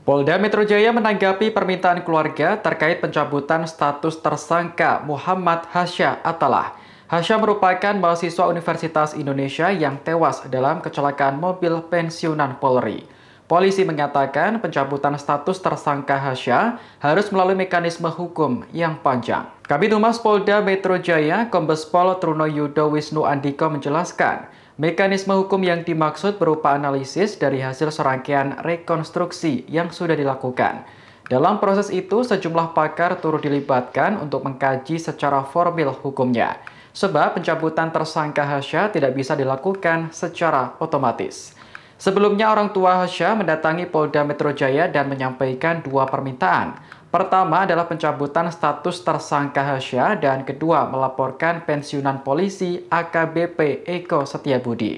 Polda Metro Jaya menanggapi permintaan keluarga terkait pencabutan status tersangka Muhammad Hasya Atalah. Hasya merupakan mahasiswa Universitas Indonesia yang tewas dalam kecelakaan mobil pensiunan Polri. Polisi mengatakan pencabutan status tersangka Hasya harus melalui mekanisme hukum yang panjang. Kabit Humas Polda Metro Jaya, Kombes Pol Truno Yudo Wisnu Andiko menjelaskan, mekanisme hukum yang dimaksud berupa analisis dari hasil serangkaian rekonstruksi yang sudah dilakukan. Dalam proses itu, sejumlah pakar turut dilibatkan untuk mengkaji secara formil hukumnya. Sebab pencabutan tersangka Hasya tidak bisa dilakukan secara otomatis. Sebelumnya orang tua Hasya mendatangi Polda Metro Jaya dan menyampaikan dua permintaan. Pertama adalah pencabutan status tersangka Hasya dan kedua melaporkan pensiunan polisi AKBP Eko Setiabudi.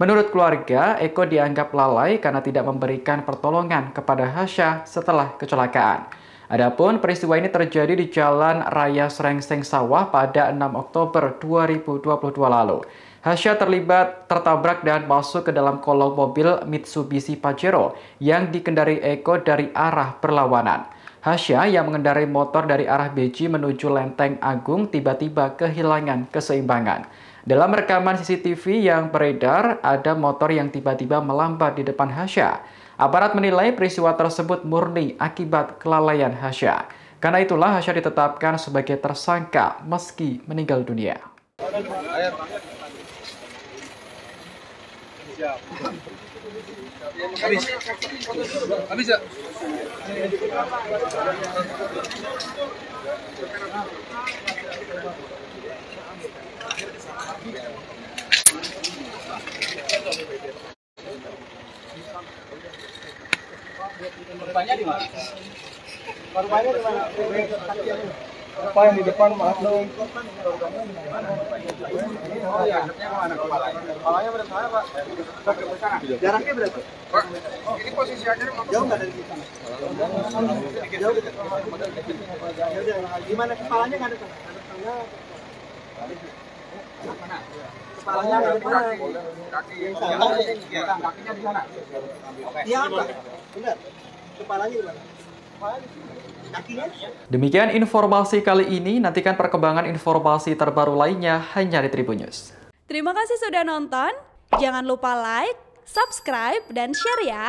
Menurut keluarga, Eko dianggap lalai karena tidak memberikan pertolongan kepada Hasya setelah kecelakaan. Adapun peristiwa ini terjadi di Jalan Raya Serengseng Sawah pada 6 Oktober 2022 lalu. Hasya terlibat tertabrak dan masuk ke dalam kolong mobil Mitsubishi Pajero yang dikendari Eko dari arah berlawanan. Hasya yang mengendarai motor dari arah Beji menuju Lenteng Agung tiba-tiba kehilangan keseimbangan. Dalam rekaman CCTV yang beredar, ada motor yang tiba-tiba melambat di depan Hasya. Aparat menilai peristiwa tersebut murni akibat kelalaian Hasya. Karena itulah Hasya ditetapkan sebagai tersangka meski meninggal dunia. Habis. Habis ya? Korbannya di mana? Korbannya di mana? Apa yang di depan maaf dong. Oh iya, kepalanya? Kepalanya berapa sana, Pak? Jaraknya berapa? Pak, ini posisi aja jauh nggak dari sana? Jauh dekat. Gimana kepalanya nggak ada? Kepalanya ada di mana? Kaki. Iya, kakinya di sana. Iya, Pak. Benar. Kepalanya di Demikian informasi kali ini, nantikan perkembangan informasi terbaru lainnya hanya di Tribun News. Terima kasih sudah nonton, jangan lupa like, subscribe, dan share ya!